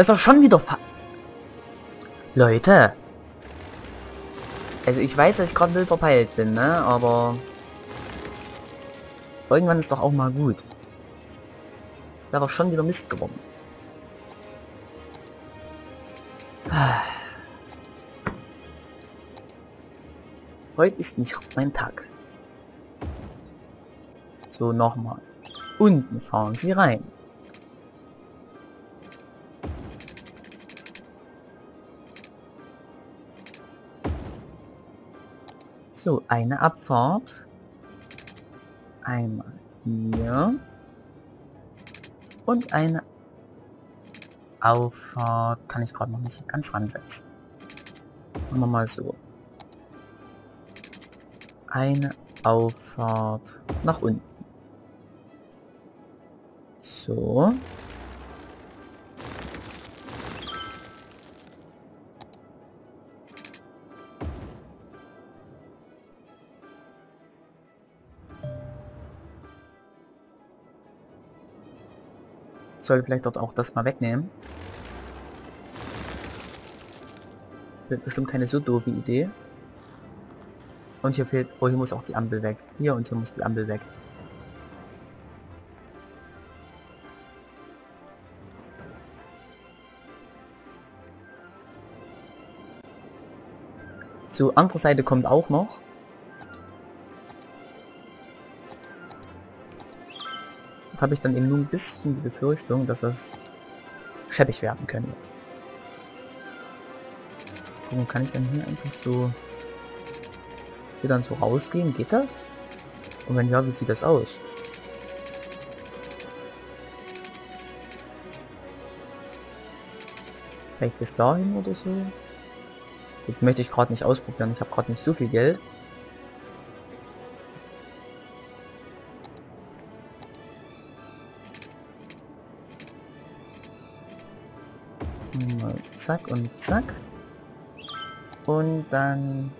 Das ist doch schon wieder fa Leute. Also ich weiß, dass ich gerade wild verpeilt bin, ne? Aber... Irgendwann ist doch auch mal gut. Ich wäre schon wieder Mist geworden. Heute ist nicht mein Tag. So, nochmal. Unten fahren Sie rein. So, eine Abfahrt. Einmal hier. Und eine Auffahrt kann ich gerade noch nicht ganz ransetzen. Machen wir mal so. Eine Auffahrt nach unten. So. Soll vielleicht dort auch das mal wegnehmen. Wird bestimmt keine so doofe Idee. Und hier fehlt... Oh, hier muss auch die Ampel weg. Hier und hier muss die Ampel weg. So, andere Seite kommt auch noch. Habe ich dann eben nur ein bisschen die Befürchtung, dass es scheppig werden könnte. Gucken, kann ich dann hier einfach so hier dann so rausgehen? Geht das? Und wenn ja, wie sieht das aus? Vielleicht bis dahin oder so? Jetzt möchte ich gerade nicht ausprobieren. Ich habe gerade nicht so viel Geld. Mal zack und zack. Und dann...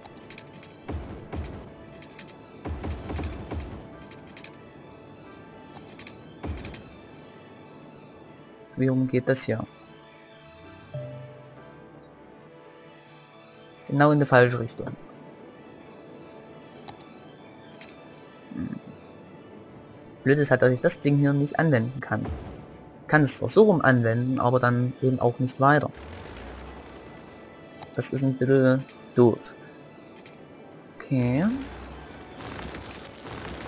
Wie rum geht das hier? Genau in die falsche Richtung. Hm. Blöd ist halt, dass ich das Ding hier nicht anwenden kann. Kann es zwar so rum anwenden, aber dann eben auch nicht weiter. Das ist ein bisschen doof. Okay.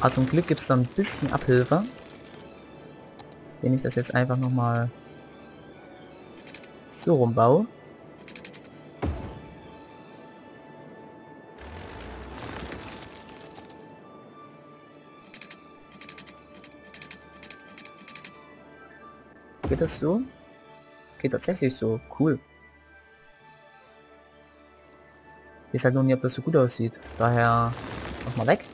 Also zum Glück gibt es da ein bisschen Abhilfe. Indem ich das jetzt einfach nochmal so rumbaue. Das so? Das geht tatsächlich so. Cool. Ich sag nur nie, ob das so gut aussieht. Daher nochmal weg.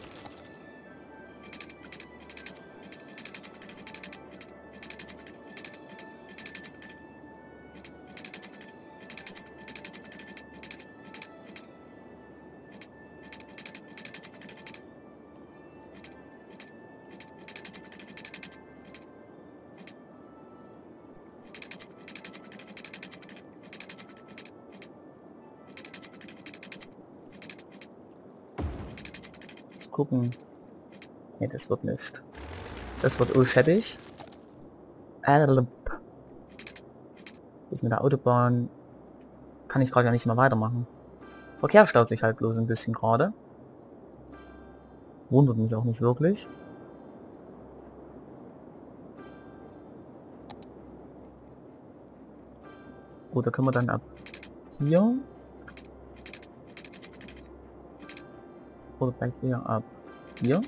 Gucken. Ne, das wird nicht. Das wird unschäppig. Ist mit der Autobahn. Kann ich gerade ja nicht mehr weitermachen. Verkehr staut sich halt bloß ein bisschen gerade. Wundert mich auch nicht wirklich. Gut, da können wir dann ab hier Oder vielleicht eher ab hier.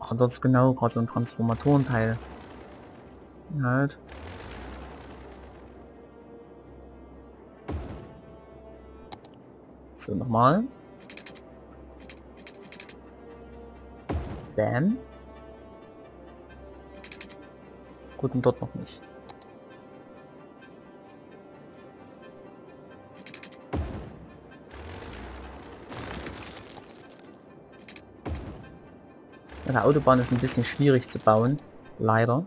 Ach, dort ist genau gerade so ein Transformatorenteil. Halt. So, nochmal. Bam. Gut, und dort noch nicht. Eine Autobahn ist ein bisschen schwierig zu bauen. Leider.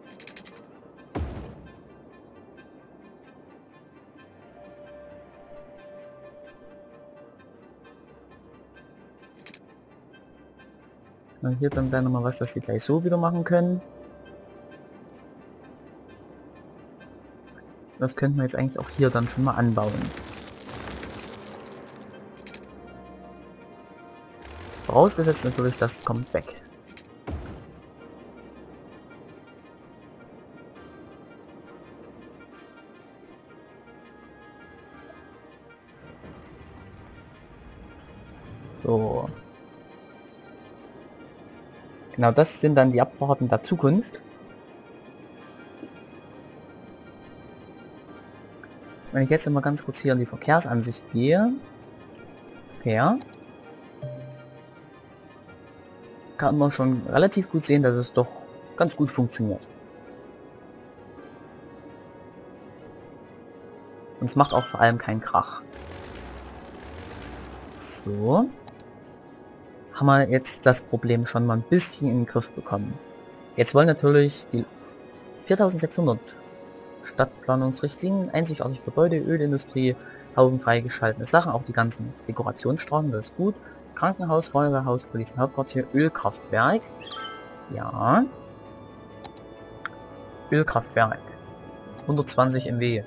Und hier dann gleich nochmal was, dass sie gleich so wieder machen können. Das könnten wir jetzt eigentlich auch hier dann schon mal anbauen. Vorausgesetzt natürlich, das kommt weg. Genau das sind dann die Abfahrten der Zukunft. Wenn ich jetzt mal ganz kurz hier in die Verkehrsansicht gehe, ja, kann man schon relativ gut sehen, dass es doch ganz gut funktioniert. Und es macht auch vor allem keinen Krach. So haben wir jetzt das Problem schon mal ein bisschen in den Griff bekommen. Jetzt wollen natürlich die 4600 Stadtplanungsrichtlinien, einzigartige Gebäude, Ölindustrie, Haufen freigeschaltete Sachen, auch die ganzen Dekorationsstraßen, das ist gut. Krankenhaus, Feuerwehrhaus, Polizei, Hauptquartier, Ölkraftwerk. Ja. Ölkraftwerk. 120 MW.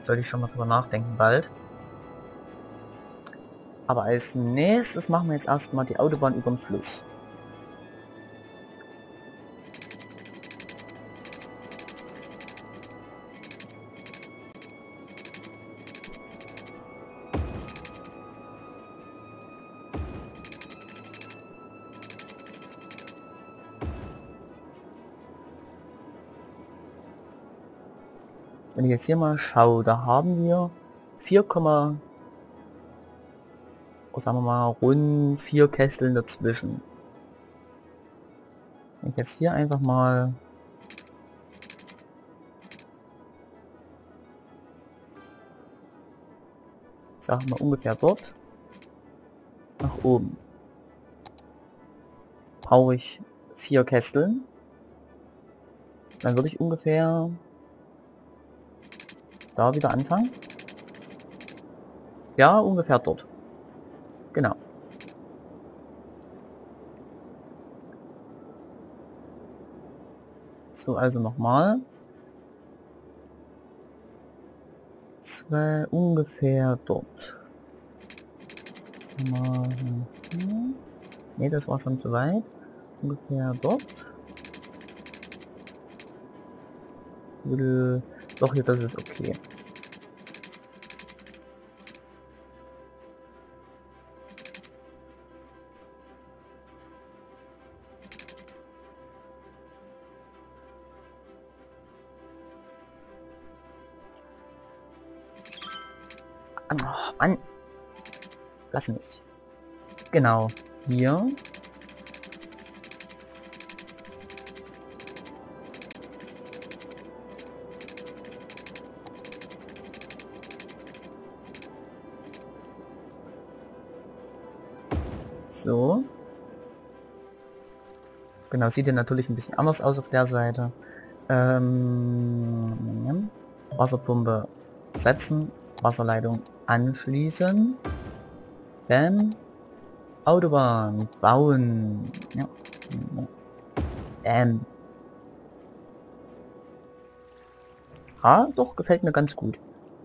Sollte ich schon mal drüber nachdenken bald. Aber als nächstes machen wir jetzt erstmal die Autobahn über den Fluss. Wenn ich jetzt hier mal schaue, da haben wir 4, sagen wir mal, rund vier Kesseln dazwischen. Wenn ich jetzt hier einfach mal sagen wir ungefähr dort nach oben brauche ich vier Kesseln dann würde ich ungefähr da wieder anfangen. Ja ungefähr dort Genau. So, also nochmal. Zwei ungefähr dort. Mal Ne, das war schon zu weit. Ungefähr dort. Doch, hier, das ist okay. Mich. Genau. Hier. So. Genau, sieht ja natürlich ein bisschen anders aus auf der Seite. Ähm, Wasserpumpe setzen, Wasserleitung anschließen. Bam. Autobahn bauen. Ja. Ähm. Ah, doch, gefällt mir ganz gut.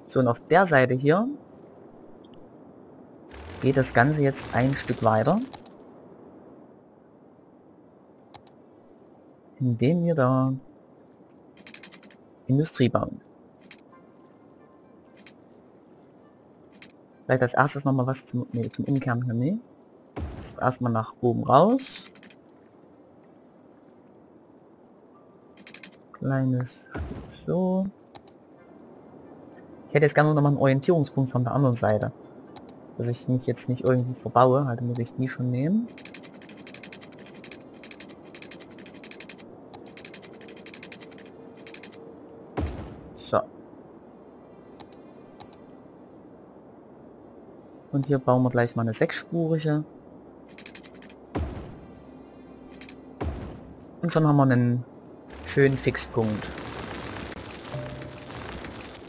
So, und auf der Seite hier geht das Ganze jetzt ein Stück weiter. Indem wir da Industrie bauen. Vielleicht als erstes nochmal was zum, nee, zum Innenkern hier, nee. Also erstmal nach oben raus. Kleines Stück so. Ich hätte jetzt gerne noch mal einen Orientierungspunkt von der anderen Seite. Dass ich mich jetzt nicht irgendwie verbaue, halt muss ich die schon nehmen. Und hier bauen wir gleich mal eine sechsspurige. Und schon haben wir einen schönen Fixpunkt.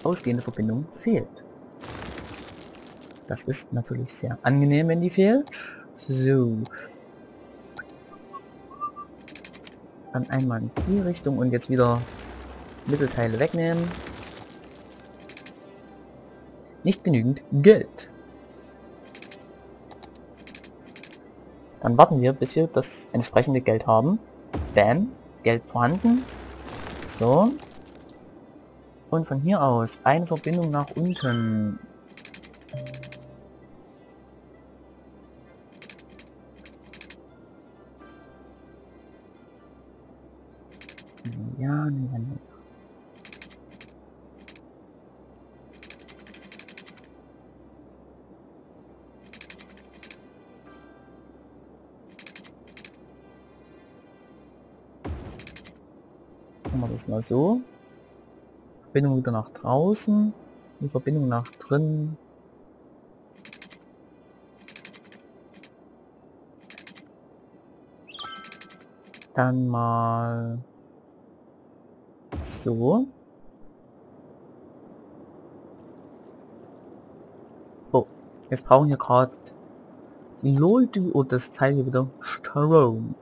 Ausgehende Verbindung fehlt. Das ist natürlich sehr angenehm, wenn die fehlt. So. Dann einmal in die Richtung und jetzt wieder Mittelteile wegnehmen. Nicht genügend Geld. Dann warten wir, bis wir das entsprechende Geld haben. Bam. Geld vorhanden. So. Und von hier aus eine Verbindung nach unten. Ja, nee, nee. Machen wir das mal so. Verbindung wieder nach draußen. Die Verbindung nach drin. Dann mal so. Oh, jetzt brauchen hier gerade die Leute und das Teil hier wieder Strom.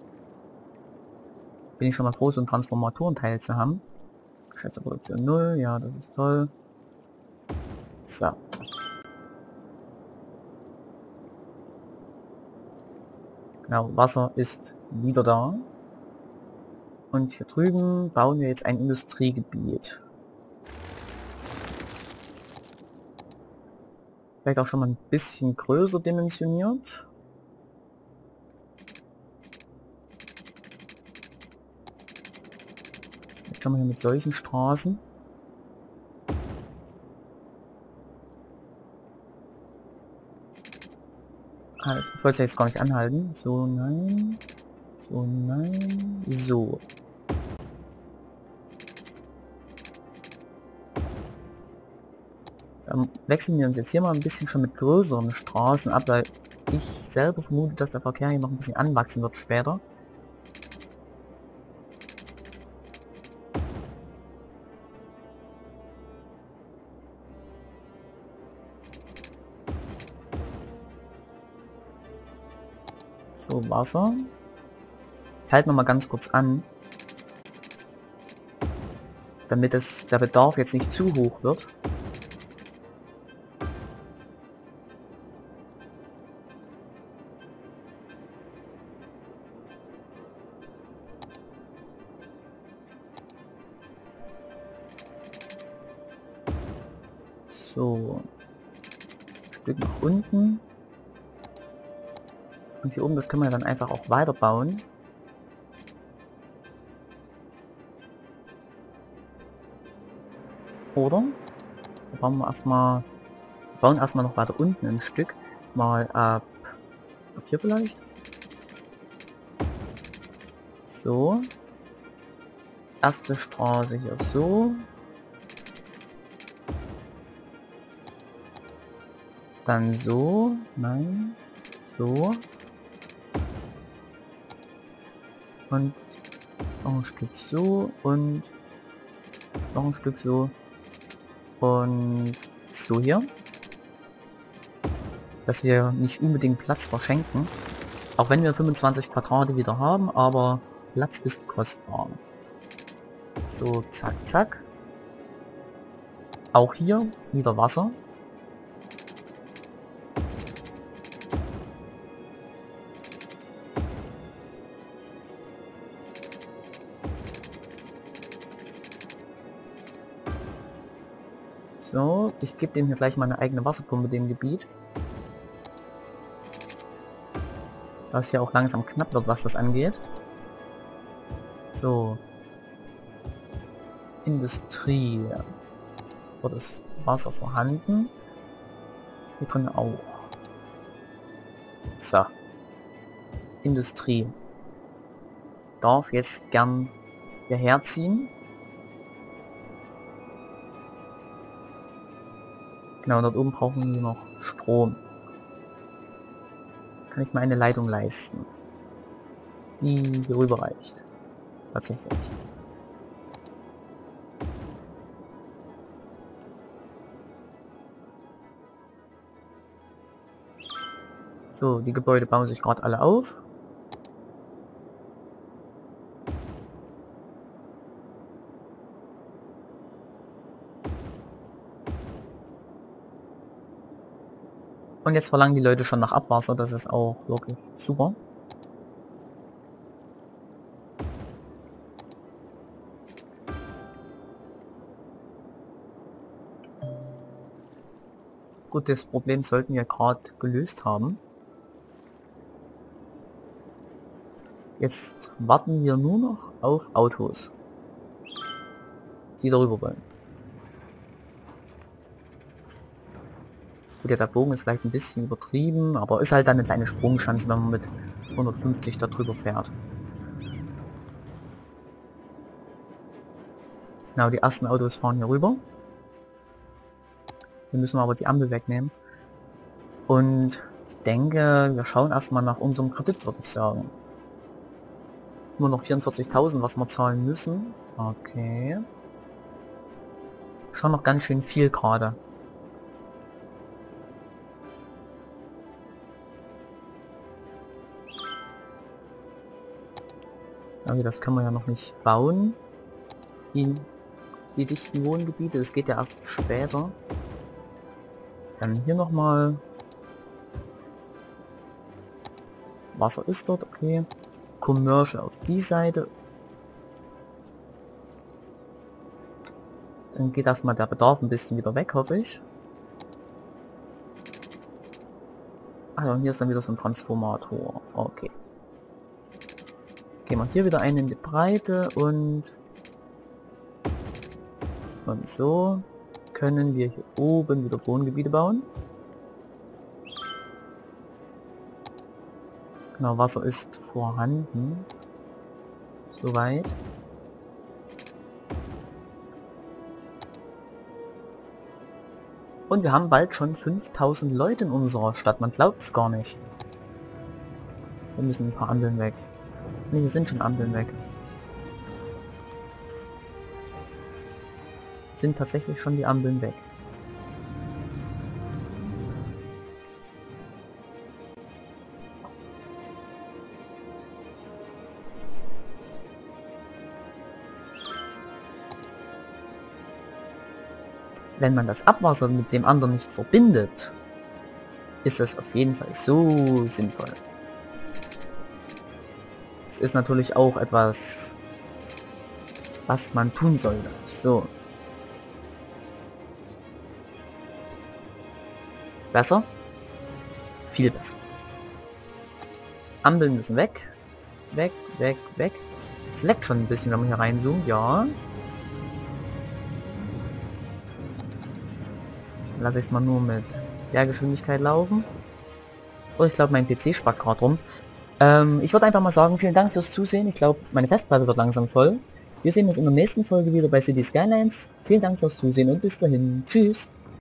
Bin ich schon mal froh, so ein Transformatorenteil zu haben. Geschätzte Produktion 0, ja, das ist toll. So. Genau, Wasser ist wieder da. Und hier drüben bauen wir jetzt ein Industriegebiet. Vielleicht auch schon mal ein bisschen größer dimensioniert. Schon mal hier mit solchen Straßen. Halt, ich wollte es jetzt gar nicht anhalten. So, nein. So, nein. So. Dann wechseln wir uns jetzt hier mal ein bisschen schon mit größeren Straßen ab, weil ich selber vermute, dass der Verkehr hier noch ein bisschen anwachsen wird später. Wasser. Ich halte mal ganz kurz an. Damit es der Bedarf jetzt nicht zu hoch wird. So. Ein Stück nach unten. Und hier oben, das können wir dann einfach auch weiterbauen. Oder? Da bauen wir erstmal. bauen erstmal noch weiter unten ein Stück. Mal ab. ab hier vielleicht. So. Erste Straße hier so. Dann so. Nein. So. Und noch ein Stück so und noch ein Stück so und so hier. Dass wir nicht unbedingt Platz verschenken. Auch wenn wir 25 Quadrate wieder haben, aber Platz ist kostbar. So, zack, zack. Auch hier wieder Wasser. So, ich gebe dem hier gleich meine eigene Wasserpumpe dem Gebiet. Was ja auch langsam knapp wird, was das angeht. So. Industrie. Wird das Wasser vorhanden? Hier drin auch. So. Industrie. Darf jetzt gern hierher ziehen. Genau, dort oben brauchen wir noch Strom. Kann ich mir eine Leitung leisten, die hier rüber reicht. Tatsächlich. So, die Gebäude bauen sich gerade alle auf. Und jetzt verlangen die Leute schon nach Abwasser, das ist auch wirklich super. Gut, das Problem sollten wir gerade gelöst haben. Jetzt warten wir nur noch auf Autos, die darüber wollen. Gut, ja, der Bogen ist vielleicht ein bisschen übertrieben, aber ist halt eine kleine Sprungchance, wenn man mit 150 darüber fährt. Genau, die ersten Autos fahren hier rüber. Wir müssen aber die Ampel wegnehmen. Und ich denke, wir schauen erstmal nach unserem Kredit, würde ich sagen. Nur noch 44.000, was wir zahlen müssen. Okay. Schon noch ganz schön viel gerade. Okay, das können wir ja noch nicht bauen. In die dichten Wohngebiete. Das geht ja erst später. Dann hier nochmal. Wasser ist dort, okay. Commercial auf die Seite. Dann geht erstmal der Bedarf ein bisschen wieder weg, hoffe ich. Ah, und hier ist dann wieder so ein Transformator. Okay. Gehen wir hier wieder ein in die Breite und und so können wir hier oben wieder Wohngebiete bauen. Genau, Wasser ist vorhanden. Soweit. Und wir haben bald schon 5000 Leute in unserer Stadt. Man glaubt es gar nicht. Wir müssen ein paar Ampeln weg. Ne, hier sind schon Ampeln weg. Sind tatsächlich schon die Ampeln weg. Wenn man das Abwasser mit dem anderen nicht verbindet, ist das auf jeden Fall so sinnvoll. Es ist natürlich auch etwas, was man tun sollte. So. Besser? Viel besser. Ampeln müssen weg. Weg, weg, weg. Es leckt schon ein bisschen, wenn man hier reinzoomt, ja. Lasse ich es mal nur mit der Geschwindigkeit laufen. Oh, ich glaube, mein PC spackt gerade rum. Ähm, ich würde einfach mal sagen, vielen Dank fürs Zusehen. Ich glaube, meine Festplatte wird langsam voll. Wir sehen uns in der nächsten Folge wieder bei City Skylines. Vielen Dank fürs Zusehen und bis dahin. Tschüss.